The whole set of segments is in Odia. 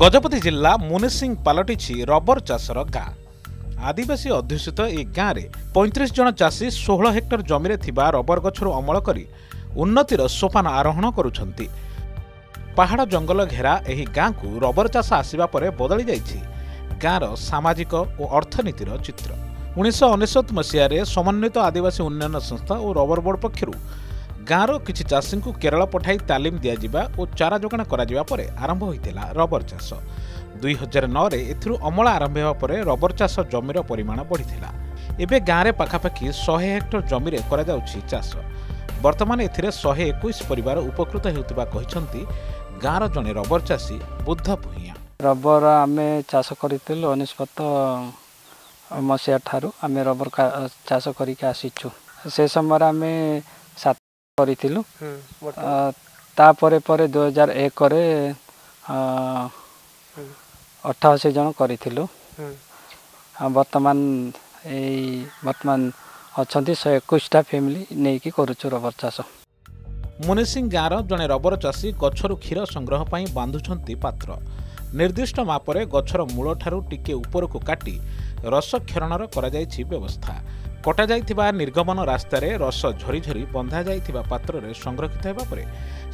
ଗଜପତି ଜିଲ୍ଲା ମୁନିସିଂ ପାଲଟିଛି ରବର ଚାଷର ଗାଁ। ଆଦିବାସୀ ଅଧ୍ୟୁଷିତ ଏହି ଗାଁରେ ପଇଁତିରିଶ ଜଣ ଚାଷୀ ଷୋହଳ ହେକ୍ଟର ଜମିରେ ଥିବା ରବର ଗଛରୁ ଅମଳ କରି ଉନ୍ନତିର ସୋପାନ ଆରୋହଣ କରୁଛନ୍ତି। ପାହାଡ଼ ଜଙ୍ଗଲ ଘେରା ଏହି ଗାଁକୁ ରବର ଚାଷ ଆସିବା ପରେ ବଦଳି ଯାଇଛି। ଗାଁର ସାମାଜିକ ଓ ଅର୍ଥନୀତିର ଚିତ୍ର। ଉଣେଇଶହ ଅନେଶ୍ୱତ ମସିହାରେ ସମନ୍ୱିତ ଆଦିବାସୀ ଉନ୍ନୟନ ସଂସ୍ଥା ଓ ରବର ବୋର୍ଡ ପକ୍ଷରୁ ଗାଁର କିଛି ଚାଷୀଙ୍କୁ କେରଳ ପଠାଇ ତାଲିମ ଦିଆଯିବା ଓ ଚାରା ଯୋଗାଣ କରାଯିବା ପରେ ଆରମ୍ଭ ହୋଇଥିଲା ରବର ଚାଷ। ଦୁଇ ହଜାର ନଅରେ ଏଥିରୁ ଅମଳ ଆରମ୍ଭ ହେବା ପରେ ରବର ଚାଷ ଜମିର ପରିମାଣ ବଢ଼ିଥିଲା। ଏବେ ଗାଁରେ ପାଖାପାଖି ଶହେ ହେକ୍ଟର ଜମିରେ କରାଯାଉଛି ଚାଷ। ବର୍ତ୍ତମାନ ଏଥିରେ ଶହେ ଏକୋଇଶ ପରିବାର ଉପକୃତ ହେଉଥିବା କହିଛନ୍ତି ଗାଁର ଜଣେ ରବର ଚାଷୀ ବୁଦ୍ଧ ଭୂଇଁଆ। ରବର ଆମେ ଚାଷ କରିଥିଲୁ ଅନେଶ୍ୱତ ମସିହା ଠାରୁ ଆମେ ରବର ଚାଷ କରିକି ଆସିଛୁ। ସେ ସମୟରେ ଆମେ କରିଥିଲୁ। ତାପରେ ପରେ ଦୁଇ ହଜାର ଏକରେ ଅଠାଅଶୀ ଜଣ କରିଥିଲୁ। ଆଉ ବର୍ତ୍ତମାନ ଏଇ ବର୍ତ୍ତମାନ ଅଛନ୍ତି ଶହେ ଏକୋଇଶଟା ଫ୍ୟାମିଲି ନେଇକି କରୁଛୁ ରବର ଚାଷ। ମୁନିସିଂ ଗାଁର ଜଣେ ରବର ଚାଷୀ ଗଛରୁ କ୍ଷୀର ସଂଗ୍ରହ ପାଇଁ ବାନ୍ଧୁଛନ୍ତି ପାତ୍ର। ନିର୍ଦ୍ଦିଷ୍ଟ ମାପରେ ଗଛର ମୂଳଠାରୁ ଟିକେ ଉପରକୁ କାଟି ରସ କ୍ଷରଣର କରାଯାଇଛି ବ୍ୟବସ୍ଥା। କଟାଯାଇଥିବା ନିର୍ଗମନ ରାସ୍ତାରେ ରସ ଝରି ଝରି ବନ୍ଧାଯାଇଥିବା ପାତ୍ରରେ ସଂରକ୍ଷିତ ହେବା ପରେ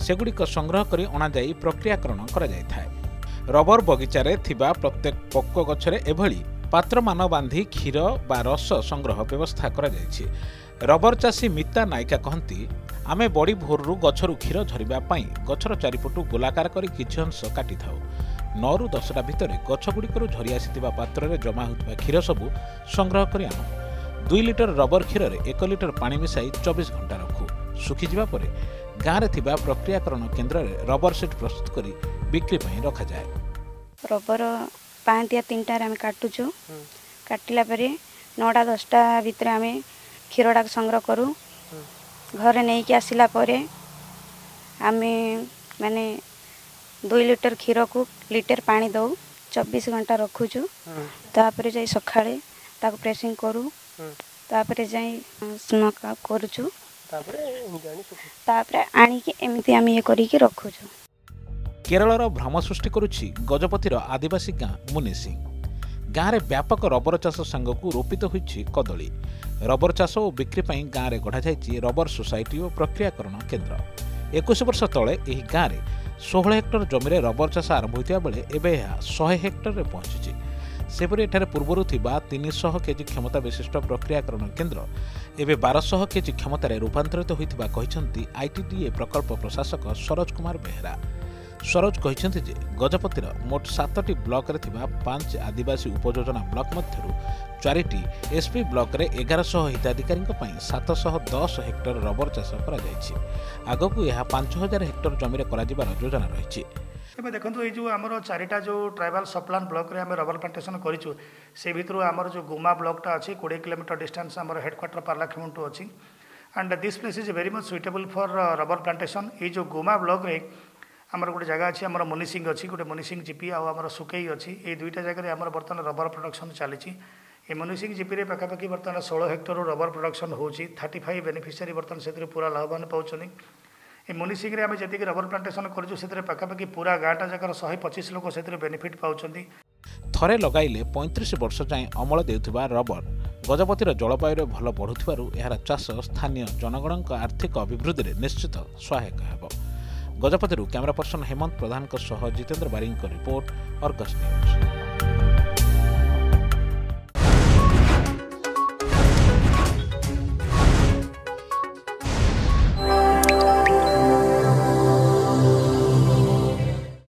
ସେଗୁଡ଼ିକ ସଂଗ୍ରହ କରି ଅଣାଯାଇ ପ୍ରକ୍ରିୟାକରଣ କରାଯାଇଥାଏ। ରବର ବଗିଚାରେ ଥିବା ପ୍ରତ୍ୟେକ ପକ୍ୱ ଗଛରେ ଏଭଳି ପାତ୍ରମାନ ବାନ୍ଧି କ୍ଷୀର ବା ରସ ସଂଗ୍ରହ ବ୍ୟବସ୍ଥା କରାଯାଇଛି। ରବର ଚାଷୀ ମିତା ନାୟିକା କହନ୍ତି ଆମେ ବଡ଼ି ଭୋରରୁ ଗଛରୁ କ୍ଷୀର ଝରିବା ପାଇଁ ଗଛର ଚାରିପଟୁ ଗୋଲାକାର କରି କିଛି ଅଂଶ କାଟିଥାଉ। ନଅରୁ ଦଶଟା ଭିତରେ ଗଛଗୁଡ଼ିକରୁ ଝରି ଆସିଥିବା ପାତ୍ରରେ ଜମା ହେଉଥିବା କ୍ଷୀର ସବୁ ସଂଗ୍ରହ କରି ଆଣୁ। ଦୁଇ ଲିଟର ରବର କ୍ଷୀରରେ ଏକ ଲିଟର ପାଣି ମିଶାଇ ଚବିଶ ଘଣ୍ଟା ରଖୁ। ଶୁଖିଯିବା ପରେ ଗାଁରେ ଥିବା ପ୍ରକ୍ରିୟାକରଣ କେନ୍ଦ୍ରରେ ରବର ସିଟ୍ ପ୍ରସ୍ତୁତ କରି ବିକ୍ରି ପାଇଁ ରଖାଯାଏ। ରବର ପାହାନ୍ତିଆ ତିନିଟାରେ ଆମେ କାଟୁଛୁ। କାଟିଲା ପରେ ନଅଟା ଦଶଟା ଭିତରେ ଆମେ କ୍ଷୀରଟାକୁ ସଂଗ୍ରହ କରୁ। ଘରେ ନେଇକି ଆସିଲା ପରେ ଆମେ ମାନେ ଦୁଇ ଲିଟର କ୍ଷୀରକୁ ଲିଟର ପାଣି ଦେଉ ଚବିଶ ଘଣ୍ଟା ରଖୁଛୁ। ତାପରେ ଯାଇ ସକାଳେ ତାକୁ ପ୍ରେସିଂ କରୁ। ତାପରେ ଯାଇ ସ୍ମୋକ୍ ଆଉଟ୍ କରୁଛୁ। ତାପରେ ଆଣିକି ଏମିତି ଆମେ ଇଏ କରିକି ରଖୁଛୁ। କେରଳର ଭ୍ରମ ସୃଷ୍ଟି କରୁଛି ଗଜପତିର ଆଦିବାସୀ ଗାଁ ମୁନିସିଂ ଗାଁରେ ବ୍ୟାପକ ରବର ଚାଷ ସାଙ୍ଗକୁ ରୋପିତ ହୋଇଛି କଦଳୀ। ରବର ଚାଷ ଓ ବିକ୍ରି ପାଇଁ ଗାଁରେ ଗଢ଼ାଯାଇଛି ରବର ସୋସାଇଟି ଓ ପ୍ରକ୍ରିୟାକରଣ କେନ୍ଦ୍ର। ଏକୋଇଶ ବର୍ଷ ତଳେ ଏହି ଗାଁରେ ଷୋହଳ ହେକ୍ଟର ଜମିରେ ରବର ଚାଷ ଆରମ୍ଭ ହୋଇଥିବା ବେଳେ ଏବେ ଏହା ଶହେ ହେକ୍ଟରରେ ପହଞ୍ଚିଛି। ସେପରି ଏଠାରେ ପୂର୍ବରୁ ଥିବା ତିନିଶହ କେଜି କ୍ଷମତା ବିଶିଷ୍ଟ ପ୍ରକ୍ରିୟାକରଣ କେନ୍ଦ୍ର ଏବେ ବାରଶହ କେଜି କ୍ଷମତାରେ ରୂପାନ୍ତରିତ ହୋଇଥିବା କହିଛନ୍ତି ଆଇଟିଡିଏ ପ୍ରକଳ୍ପ ପ୍ରଶାସକ ସରୋଜ କୁମାର ବେହେରା। ସରୋଜ କହିଛନ୍ତି ଯେ ଗଜପତିର ମୋଟ ସାତଟି ବ୍ଲକରେ ଥିବା ପାଞ୍ଚ ଆଦିବାସୀ ଉପଯୋଜନା ବ୍ଲକ ମଧ୍ୟରୁ ଚାରିଟି ଏସ୍ପି ବ୍ଲକରେ ଏଗାରଶହ ହିତାଧିକାରୀଙ୍କ ପାଇଁ ସାତଶହ ଦଶ ହେକ୍ଟର ରବର ଚାଷ କରାଯାଇଛି। ଆଗକୁ ଏହା ପାଞ୍ଚ ହଜାର ହେକ୍ଟର ଜମିରେ କରାଯିବାର ଯୋଜନା ରହିଛି। ଏବେ ଦେଖନ୍ତୁ ଏଇ ଯେଉଁ ଆମର ଚାରିଟା ଯେଉଁ ଟ୍ରାଇବାଲ ସପ୍ଲାନ୍ ବ୍ଲକରେ ଆମେ ରବର ପ୍ଲାଣ୍ଟେସନ୍ କରିଛୁ ସେ ଭିତରୁ ଆମର ଯେଉଁ ଗୁମା ବ୍ଲକଟା ଅଛି କୋଡ଼ିଏ କିଲୋମିଟର ଡିଷ୍ଟାନ୍ସ ଆମର ହେଡ଼କ୍ୱାର୍ଟର ପାର୍ଲାଖେମୁଣ୍ଟୁ ଅଛି। And this place is very much suitable for rubber plantation ଏଇ ଯେଉଁ ଗୁମା ବ୍ଲକରେ ଆମର ଗୋଟେ ଜାଗା ଅଛି ଆମର ମନିସିଂ ଅଛି ଗୋଟେ ମନିସିଂ ଜିପି ଆଉ ଆମର ସୁକେଇ ଅଛି। ଏଇ ଦୁଇଟା ଜାଗାରେ ଆମର ବର୍ତ୍ତମାନ ରବର ପ୍ରଡକ୍ସନ୍ ଚାଲିଛି। ଏ ମନିସିଂ ଜିପିରେ ପାଖାପାଖି ବର୍ତ୍ତମାନ ଷୋହଳ ହେକ୍ଟରରୁ ରବର ପ୍ରଡକ୍ସନ୍ ହେଉଛି। ଥାର୍ଟି ଫାଇଭ୍ ବେନିଫିସିଆରୀ ବର୍ତ୍ତମାନ ସେଥିରେ ପୁରା ଲାଭବାନ ପାଉଛନ୍ତି। ଏ ମୁନିସିଂରେ ଆମେ ଯେତିକି ରବର ପ୍ଲାଣ୍ଟେସନ୍ କରିଛୁ ସେଥିରେ ପାଖାପାଖି ପୁରା ଗାଁଟା ଯାକର ଶହେ ପଚିଶ ଲୋକ ସେଥିରେ ବେନିଫିଟ୍ ପାଉଛନ୍ତି। ଥରେ ଲଗାଇଲେ ପଇଁତିରିଶ ବର୍ଷ ଯାଏଁ ଅମଳ ଦେଉଥିବା ରବର। ଗଜପତିର ଜଳବାୟୁରେ ଭଲ ବଢ଼ୁଥିବାରୁ ଏହାର ଚାଷ ସ୍ଥାନୀୟ ଜନଗଣଙ୍କ ଆର୍ଥିକ ଅଭିବୃଦ୍ଧିରେ ନିଶ୍ଚିତ ସହାୟକ ହେବ। ଗଜପତିରୁ କ୍ୟାମେରା ପର୍ସନ ହେମନ୍ତ ପ୍ରଧାନଙ୍କ ସହ ଜିତେନ୍ଦ୍ର ବାରିଙ୍କ ରିପୋର୍ଟ ଅର୍ଗସ୍ ନ୍ୟୁଜ୍।